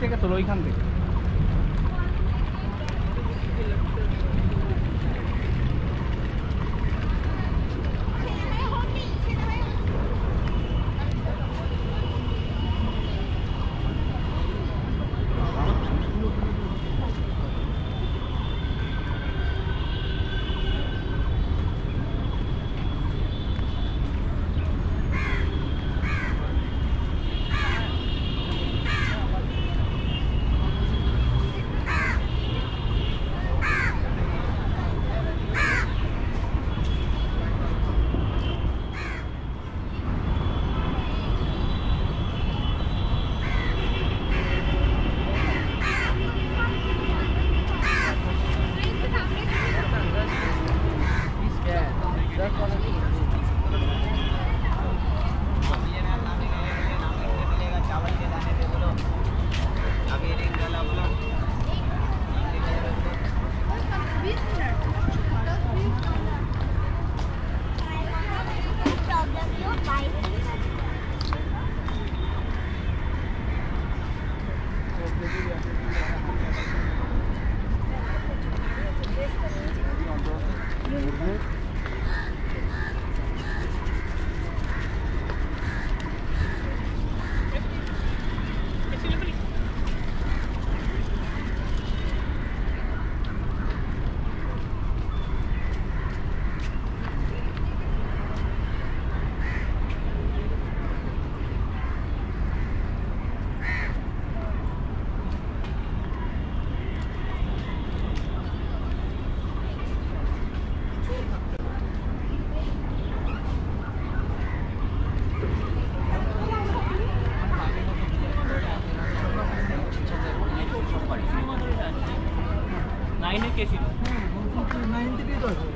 থেকে তোলো ওইখান থেকে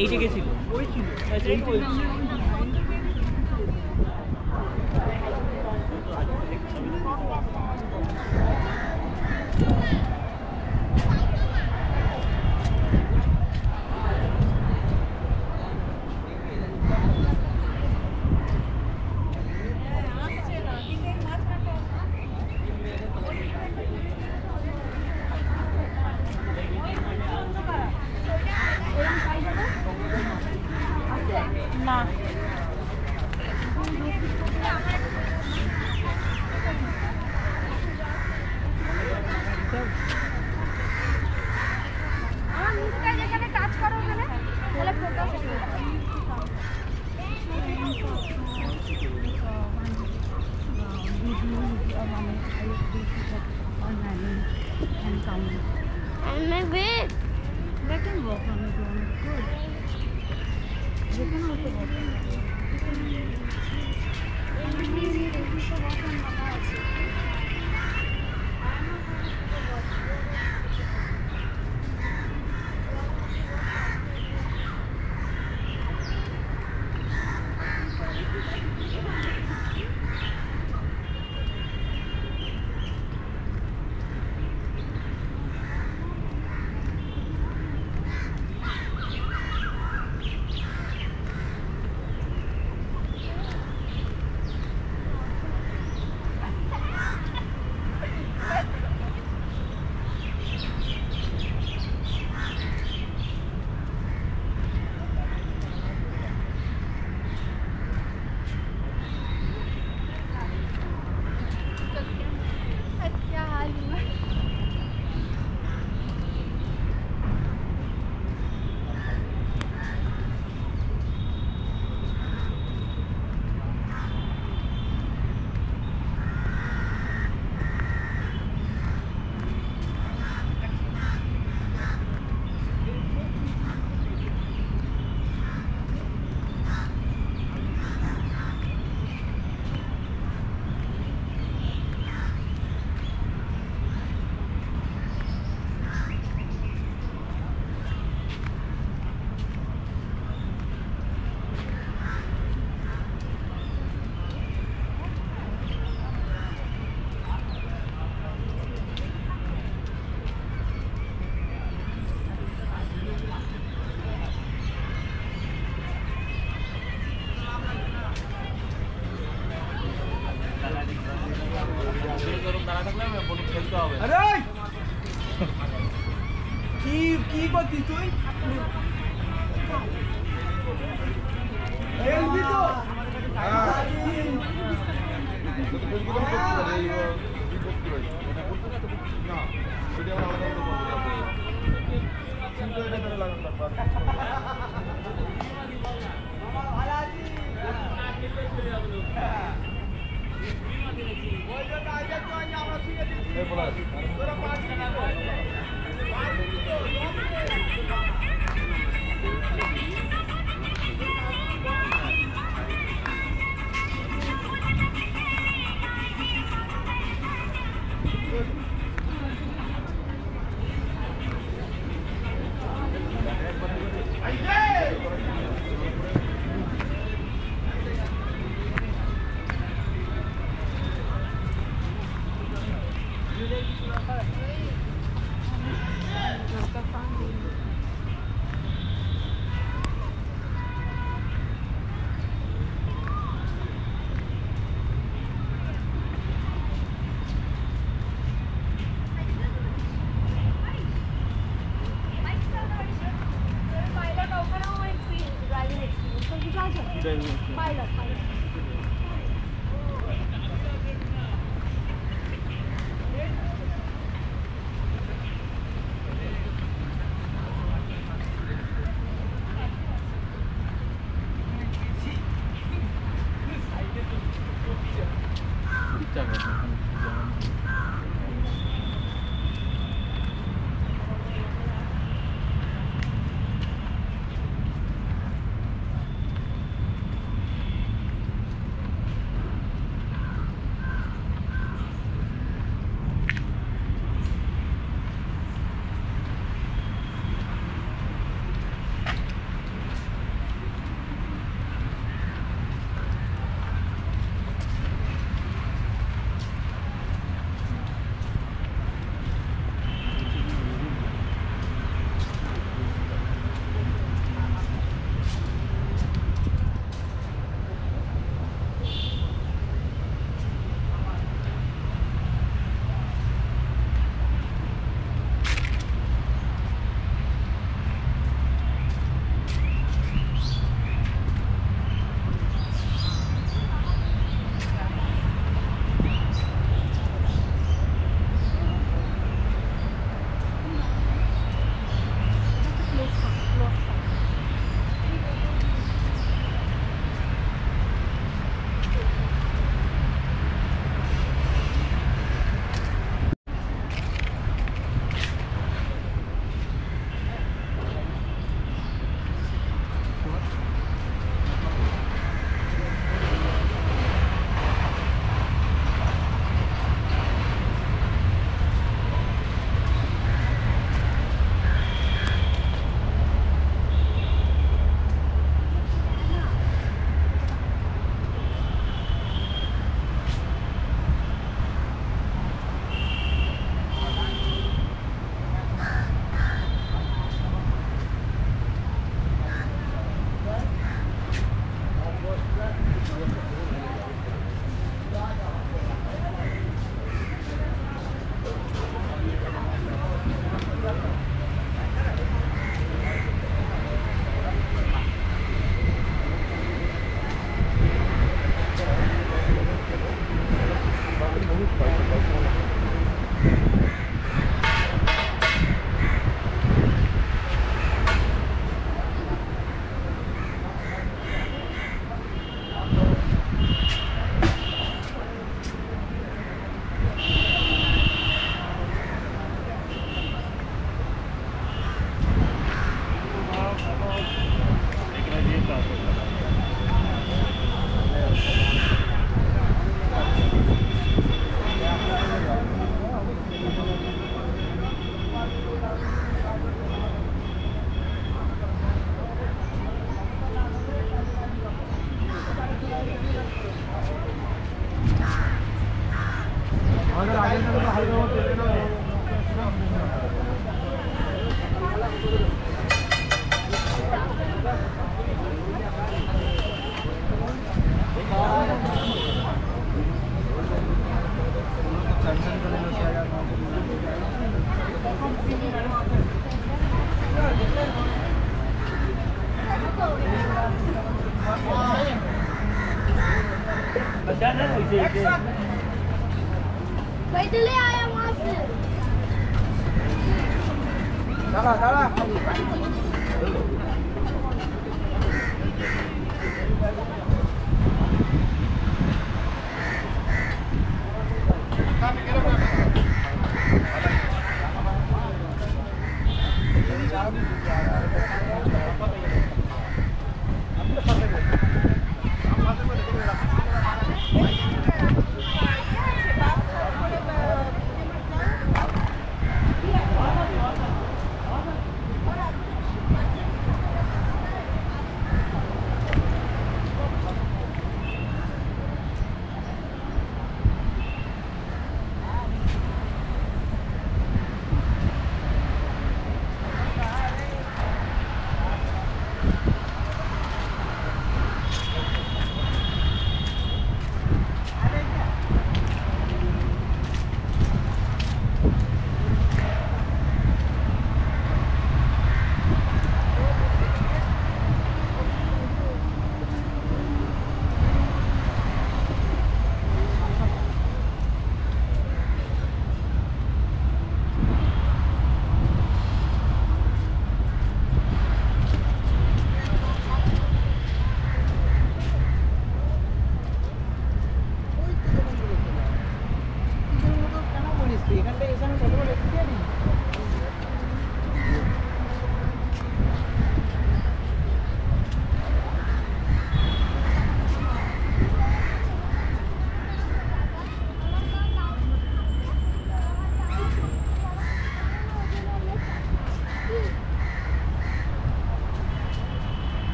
এইটে কে ছিল। ওই ছিল।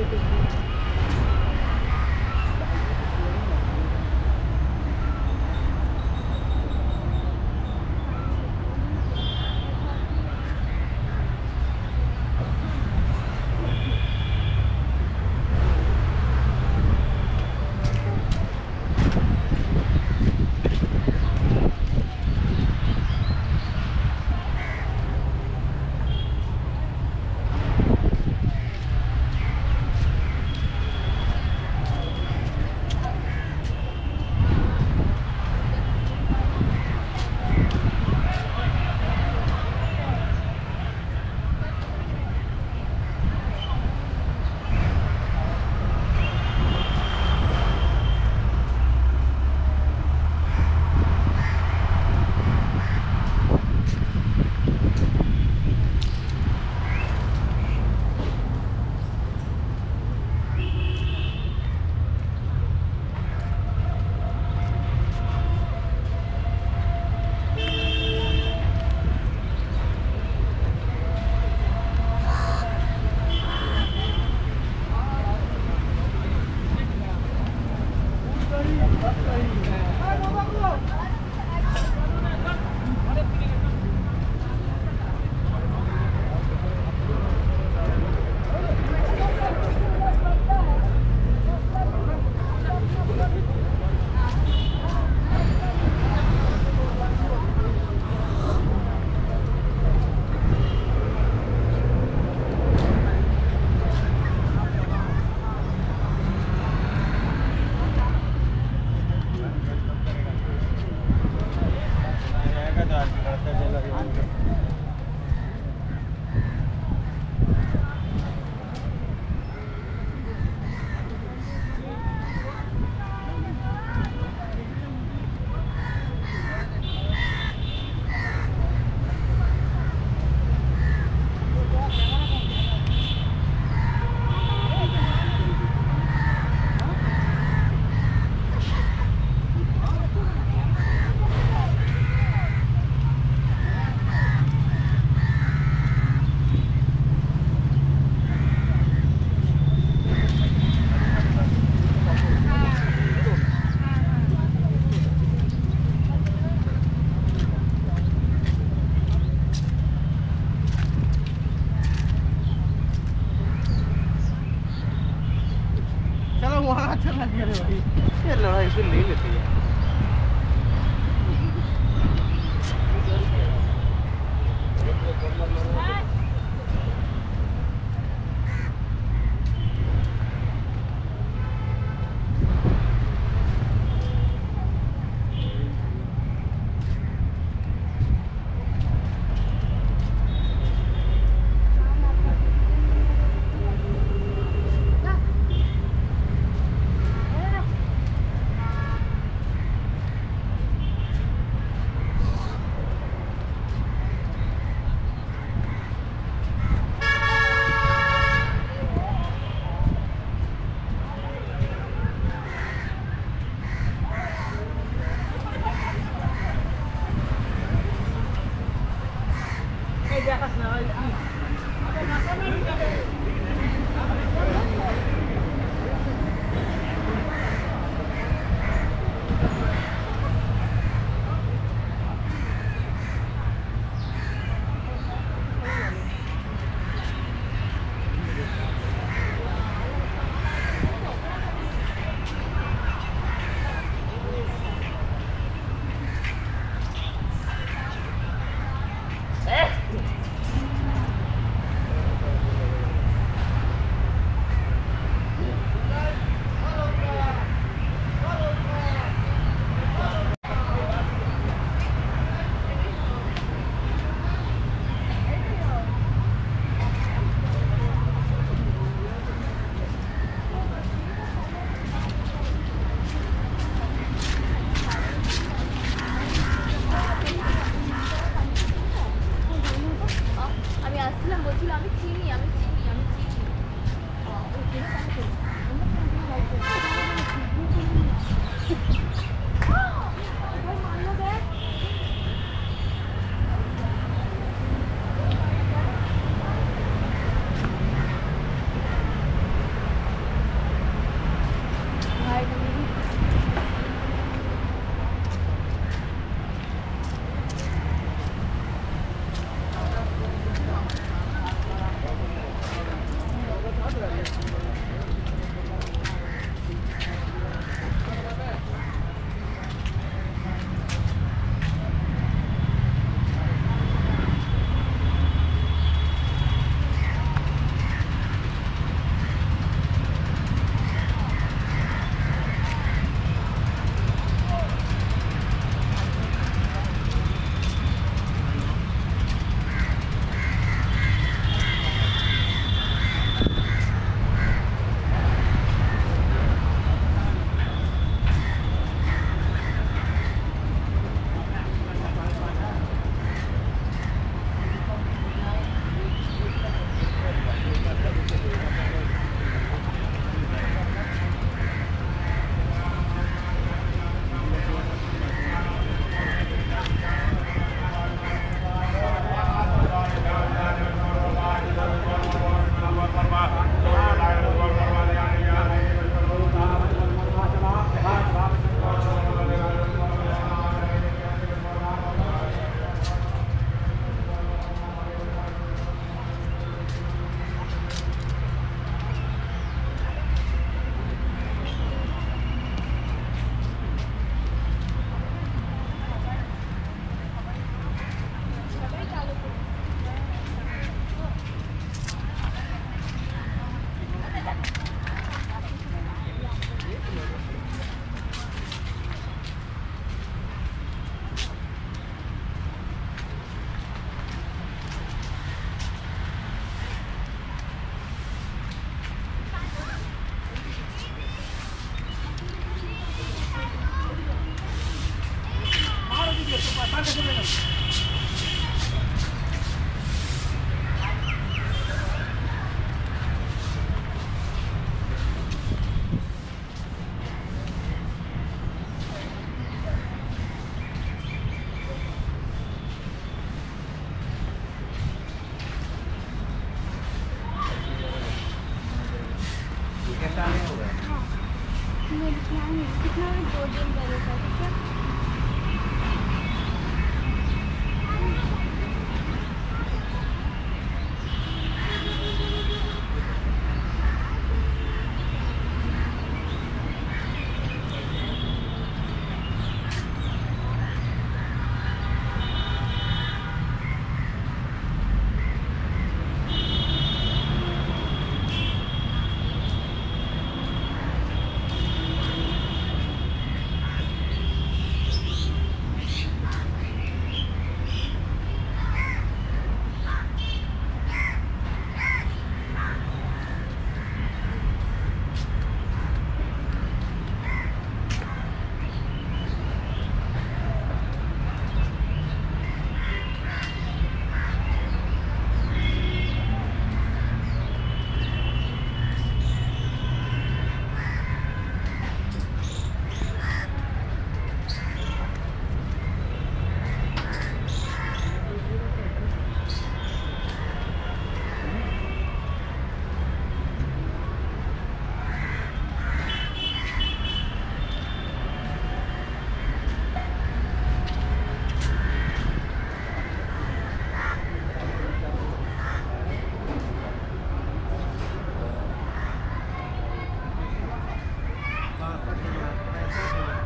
Thank you. Gracias.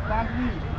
关闭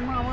Mom.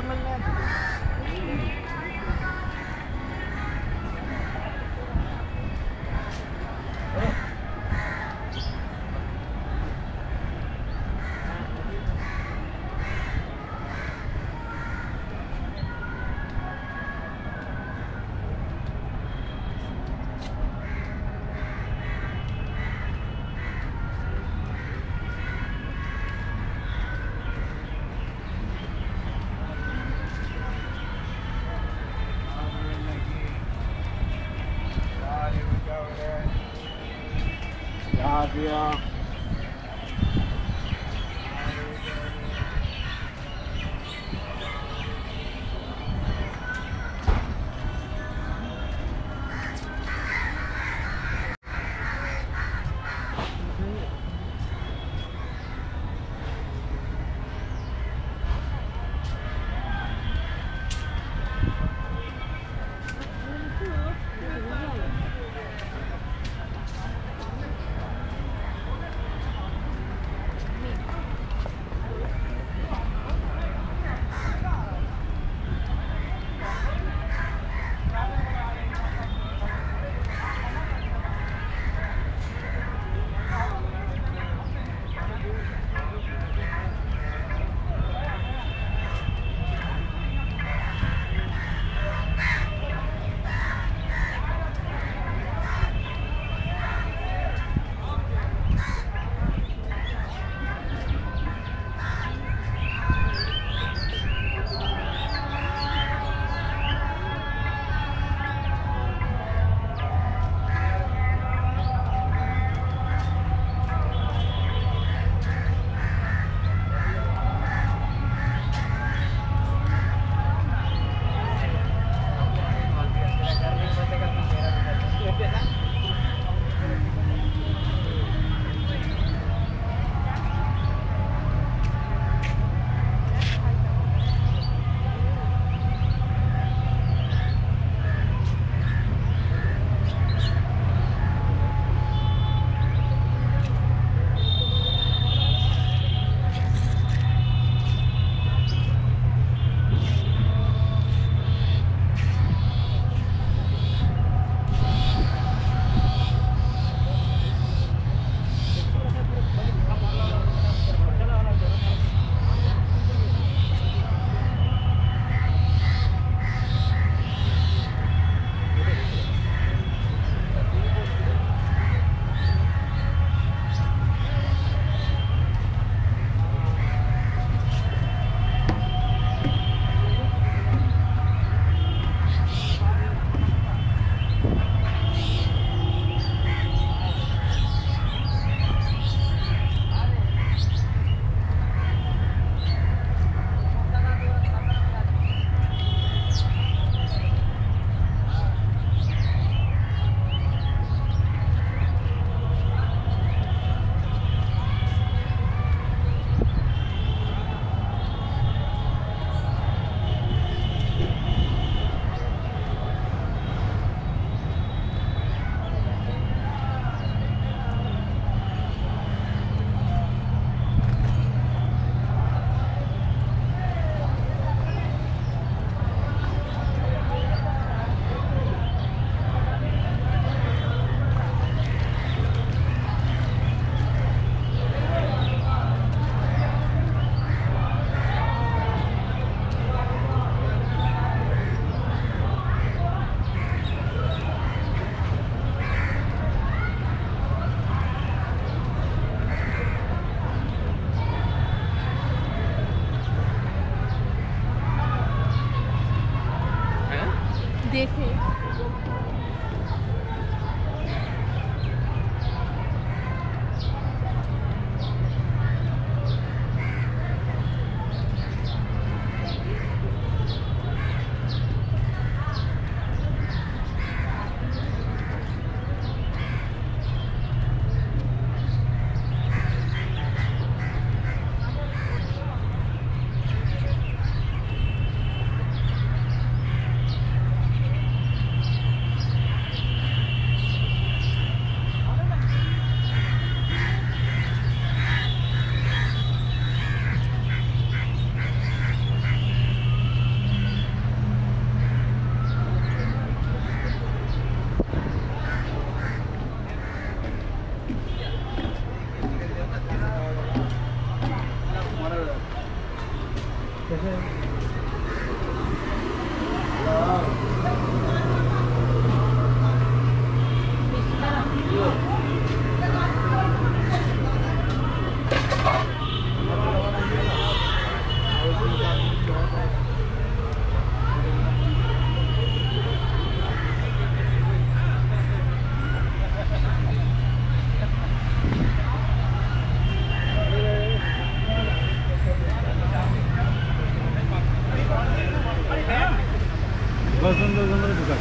Ağzında uzanır güzel.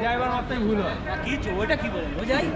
Driver মাত্রই ভুল হয়। কি ওইটা ওটা কি বলব? যাই।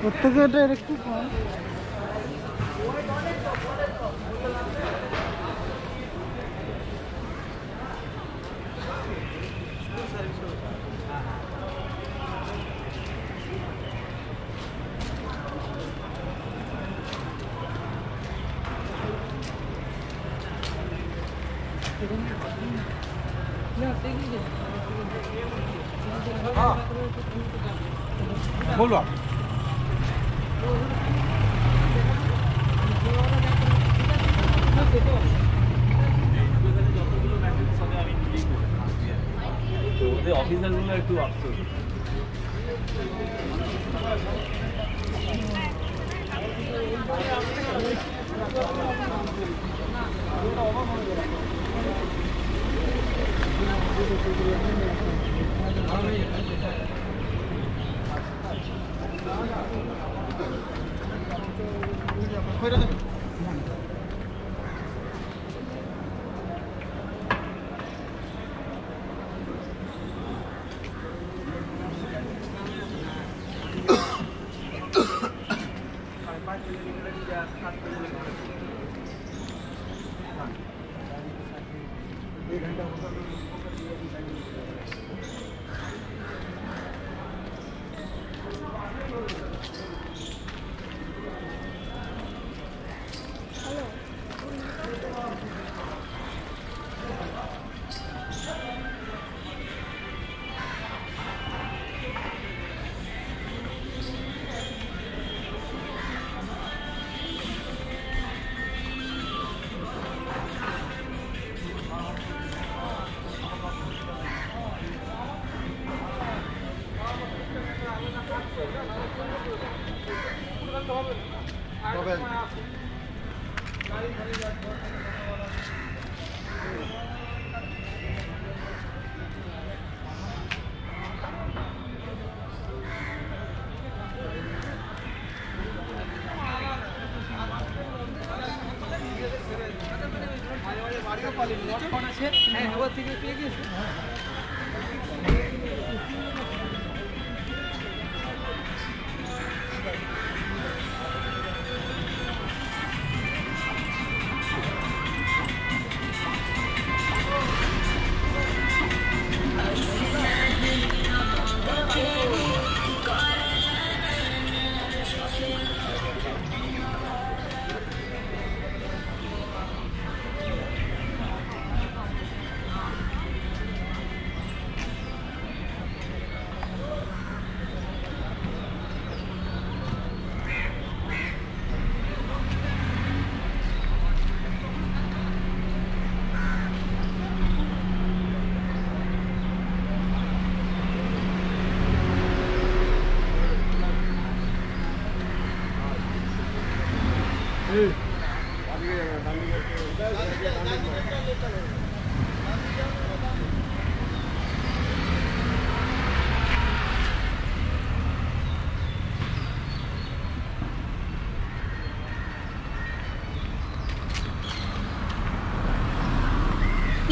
প্রত্যেকে এটা একটু কম 물 어.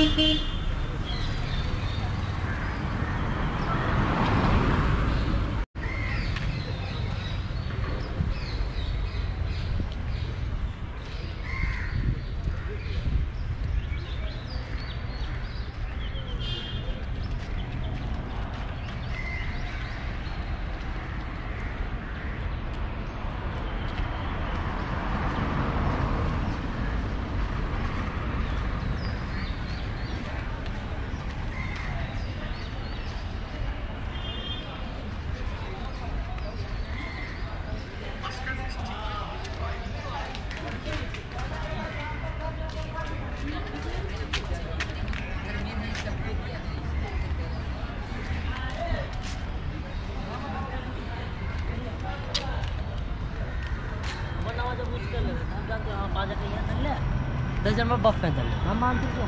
Beep beep. üzerime buff edelim. Ben mantıklı.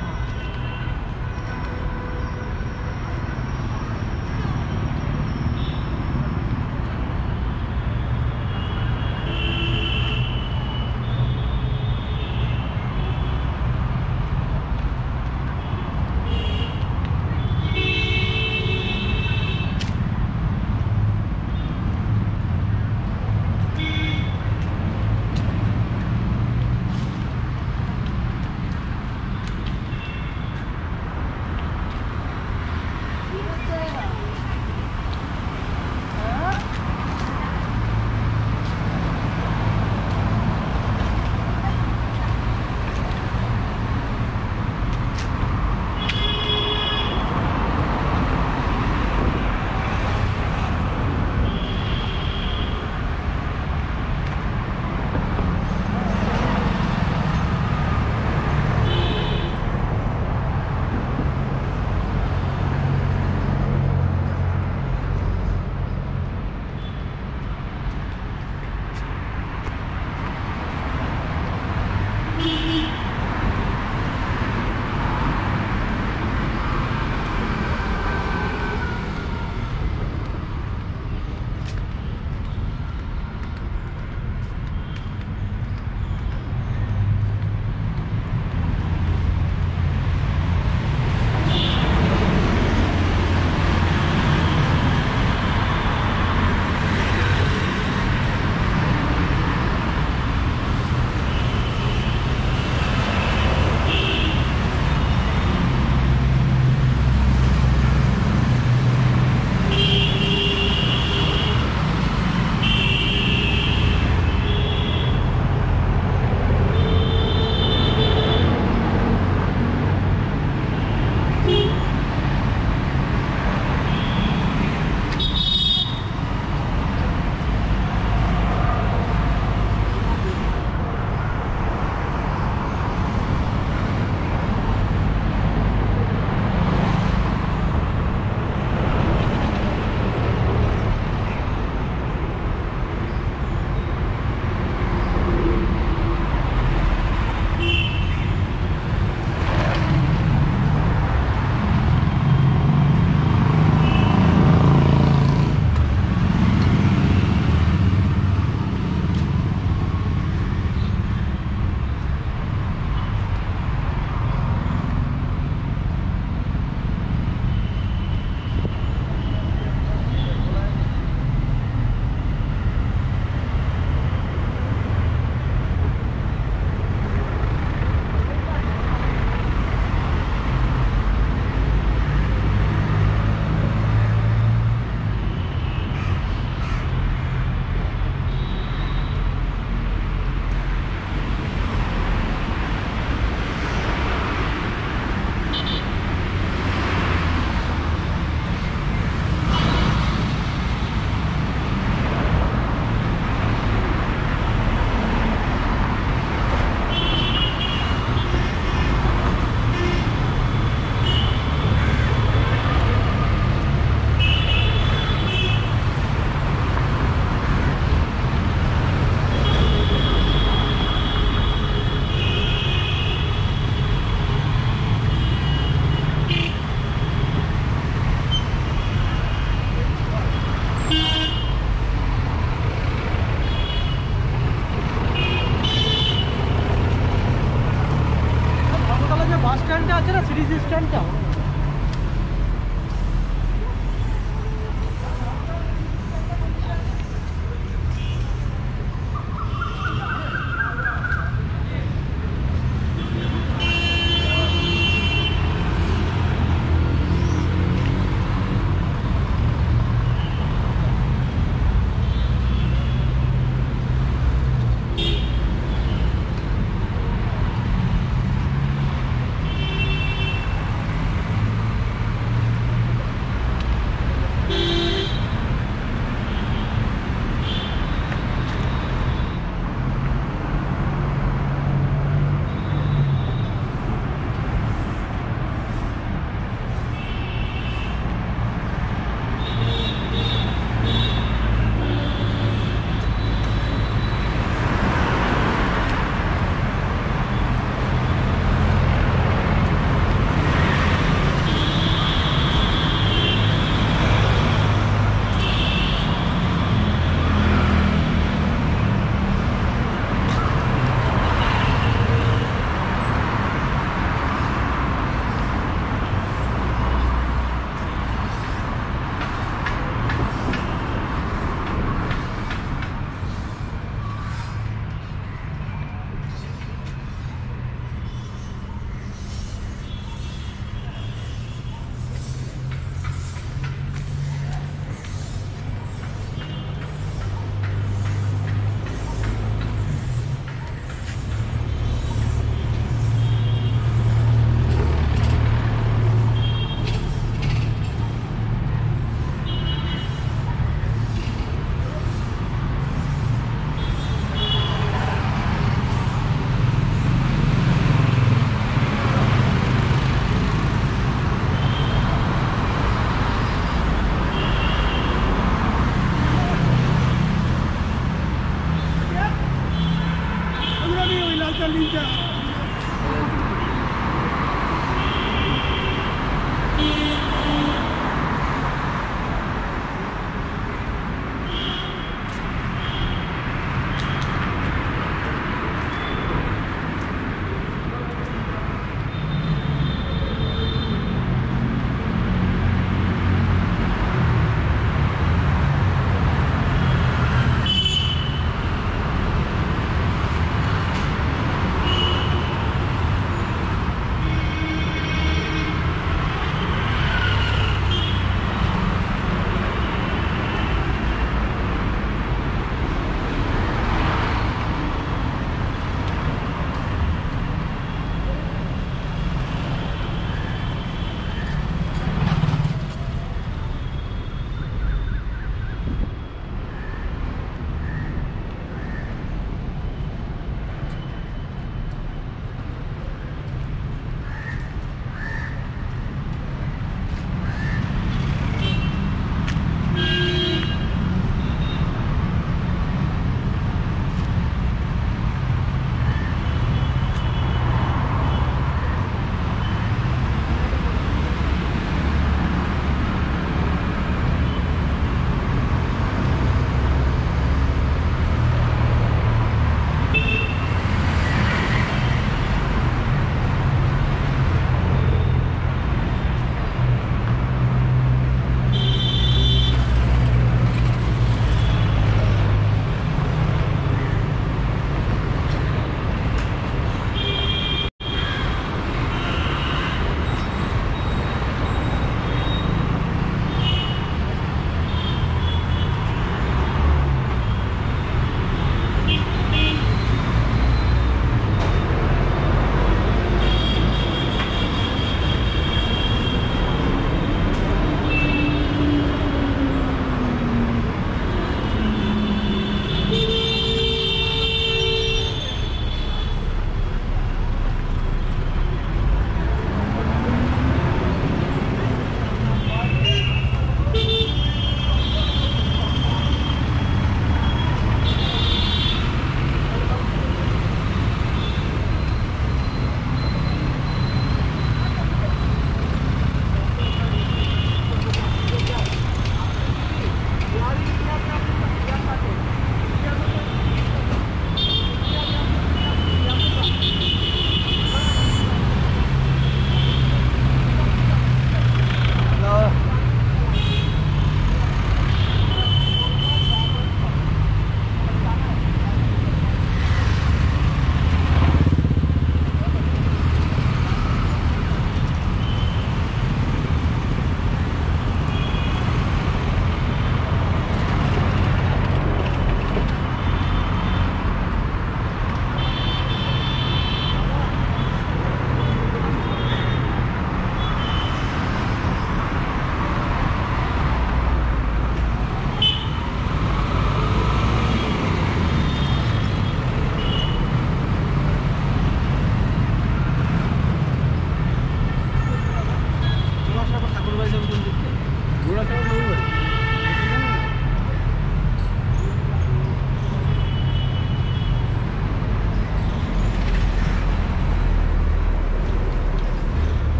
Salta linda.